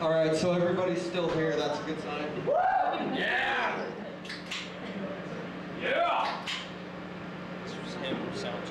All right, so everybody's still here. That's a good sign. Yeah! Yeah! This was him sound.